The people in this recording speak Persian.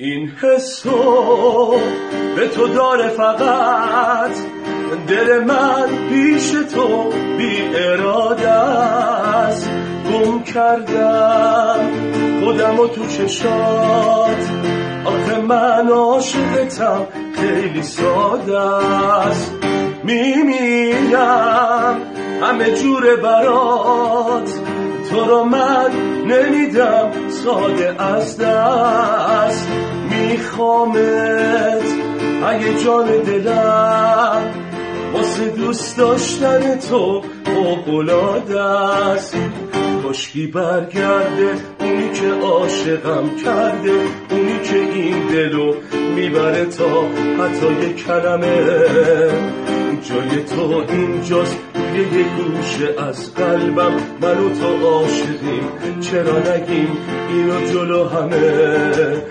این حسو به تو داره فقط. دل من پیش تو بی اراده است. گم کردم خودم و تو چشات. آخه من عاشقتم خیلی ساده است. میمیرم همه جور برات. تو رو من نمیدم ساده از دست. میخوامت اگه جان دلم واسه دوست داشتن تو فوقلاده است. کشکی برگرده اونی که عاشقم کرده اونی که این دلو می‌بره تا حتی یه کلمه. جای تو اینجاست. یه یه گوشه از قلبم منو تو عاشقیم. چرا نگیم اینو جلو همه؟